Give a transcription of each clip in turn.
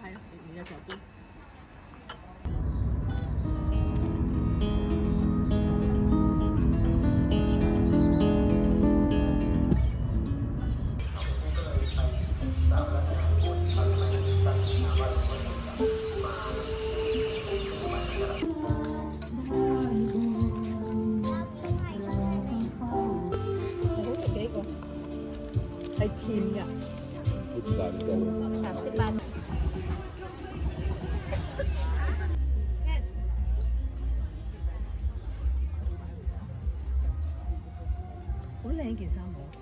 拍你的角度。好靚件衫喎。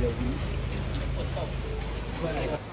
Jadi, buat?